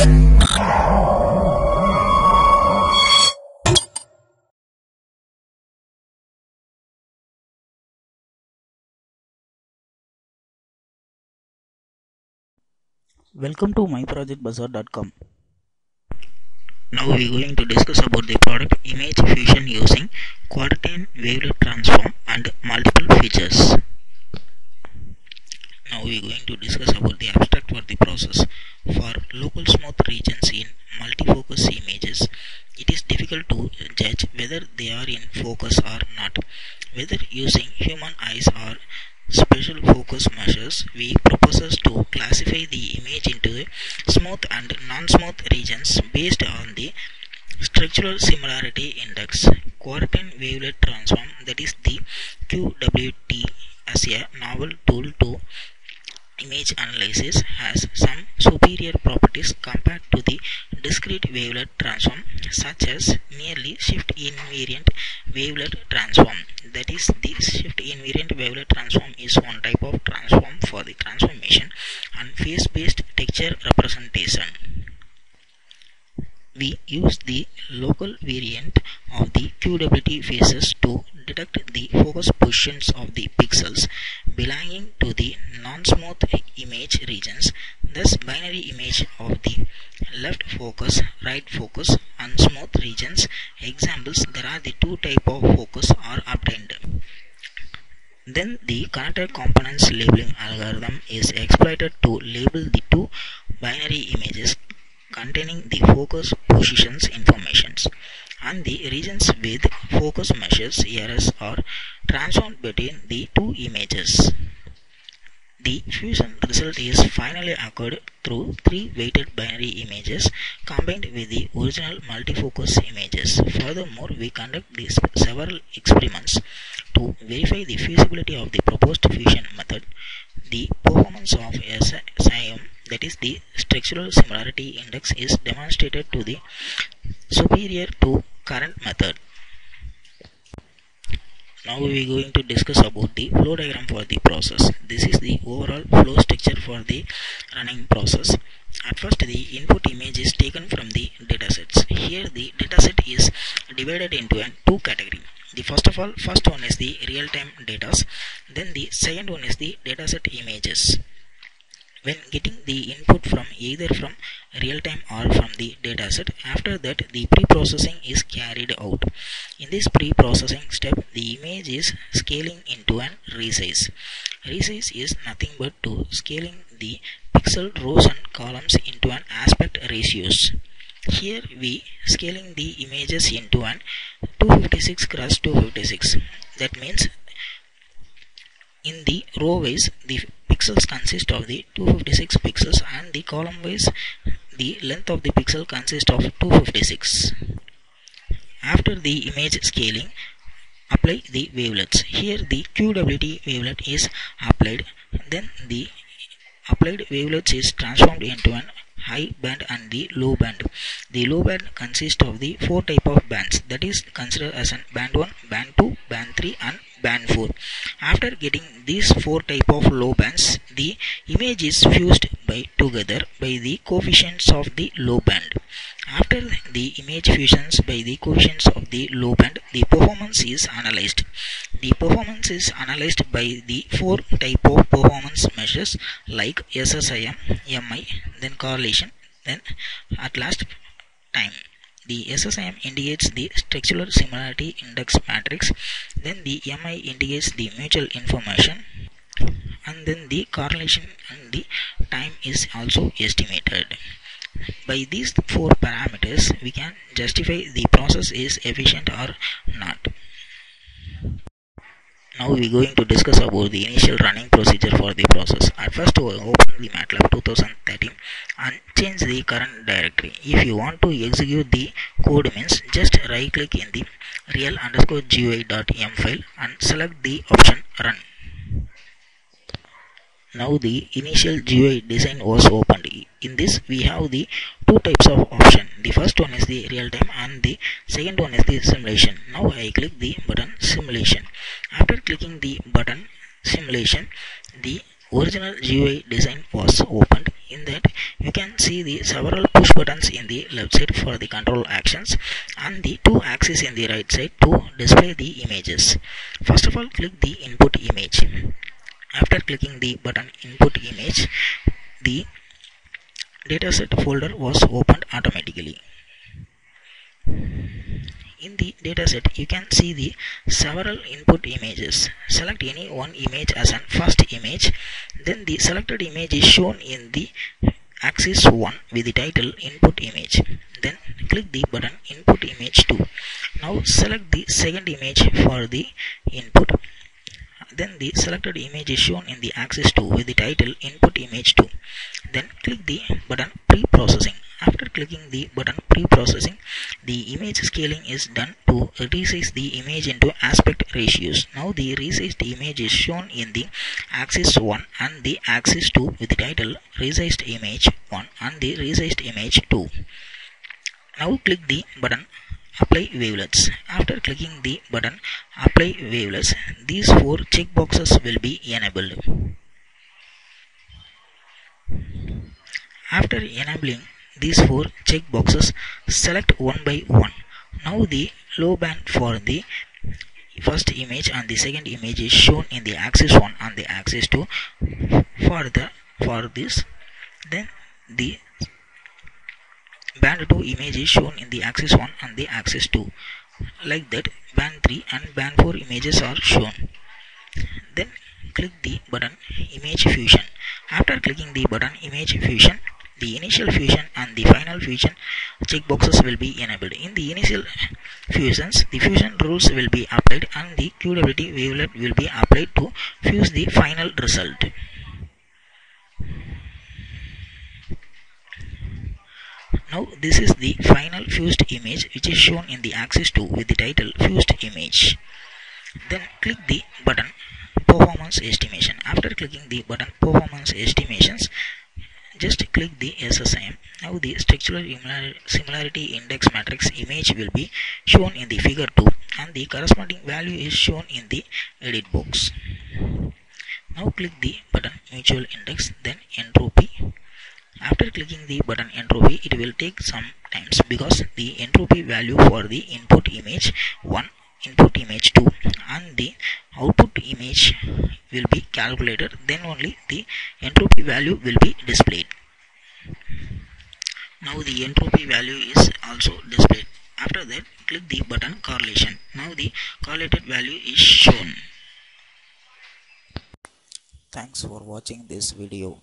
Welcome to myprojectbazaar.com. Now we are going to discuss about the product image fusion using quaternion wavelet transform and multiple features. Now we are going to discuss about the abstract for the process. For local smooth regions in multifocus images, it is difficult to judge whether they are in focus or not. Whether using human eyes or special focus measures, we propose to classify the image into smooth and non-smooth regions based on the structural similarity index. Quaternion wavelet transform, that is the QWT, as a novel tool to image analysis has some superior properties compared to the discrete wavelet transform such as merely shift invariant wavelet transform that is this shift invariant wavelet transform is one type of transform for the transformation and phase based texture representation we use the local variant of the QWT phases to detect the focus positions of the pixels belonging to the non-smooth image regions. Thus, binary image of the left focus, right focus, and smooth regions. Examples: There are the two type of focus are obtained. Then the connected components labeling algorithm is exploited to label the two binary images containing the focus positions informations and the regions with focus measures errors are transformed between the two images. The fusion result is finally occurred through three weighted binary images combined with the original multifocus images. Furthermore, we conduct these several experiments to verify the feasibility of the proposed fusion method. The performance of SIM that is the structural similarity index is demonstrated to the superior to current method. Now we are going to discuss about the flow diagram for the process. This is the overall flow structure for the running process. At first the input image is taken from the datasets. Here the dataset is divided into two categories. The first of all, first one is the real-time data. Then the second one is the dataset images when getting the input from either from real-time or from the dataset after that the pre-processing is carried out. In this pre-processing step the image is scaling into an resize. Resize is nothing but to scaling the pixel rows and columns into an aspect ratios. Here we scaling the images into an 256 cross 256 that means in the row wise the pixels consist of the 256 pixels and the column wise the length of the pixel consists of 256 after the image scaling apply the wavelets here the QWT wavelet is applied. Then the applied wavelets is transformed into an high band and the low band. The low band consists of the four type of bands. That is considered as an band 1 band 2 band 3 and band 4 after getting these four type of low bands the image is fused by together by the coefficients of the low band. After the image fusions by the coefficients of the low band the performance is analyzed. The performance is analyzed by the four type of performance measures like SSIM, MI, then correlation, then at last time. The SSIM indicates the structural similarity index matrix, then the MI indicates the mutual information, and then the correlation and the time is also estimated. By these four parameters, we can justify the process is efficient or not. Now we are going to discuss about the initial running procedure for the process. At first we open the MATLAB 2013 and change the current directory. If you want to execute the code means just right click in the real underscore GUI.m file and select the option run. Now the initial GUI design was opened. In this we have the two types of option. The first one is the real time and the second one is the simulation. Now I click the button simulation. After clicking the button simulation, the original GUI design was opened. In that you can see the several push buttons in the left side for the control actions and the two axes in the right side to display the images. First of all click the input image. After clicking the button input image the dataset folder was opened automatically in the dataset you can see the several input images. Select any one image as an first image. Then the selected image is shown in the axis 1 with the title input image. Then click the button input image 2 now select the second image for the input. Then the selected image is shown in the axis 2 with the title input image 2 then click the button pre-processing. After clicking the button pre-processing the image scaling is done to resize the image into aspect ratios. Now the resized image is shown in the axis 1 and the axis 2 with the title resized image 1 and the resized image 2 now click the button apply wavelets. After clicking the button apply wavelets these four checkboxes will be enabled. After enabling these four checkboxes select one by one. Now the low band for the first image and the second image is shown in the axis 1 and the axis 2 for the for this. Then the band 2 image is shown in the axis 1 and the axis 2 like that band 3 and band 4 images are shown. Then click the button image fusion. After clicking the button image fusion the initial fusion and the final fusion checkboxes will be enabled in the initial fusions the fusion rules will be applied and the qwt wavelet will be applied to fuse the final result Now this is the final fused image which is shown in the axis 2 with the title fused image. Then click the button performance estimation. After clicking the button performance estimations just click the SSIM. Now the structural similarity index matrix image will be shown in the figure 2 and the corresponding value is shown in the edit box. Now click the button mutual index then entropy after clicking the button entropy, it will take some times because the entropy value for the input image 1, input image 2 and the output image will be calculated then only the entropy value will be displayed. Now the entropy value is also displayed. After that click the button correlation. Now the correlated value is shown. Thanks for watching this video.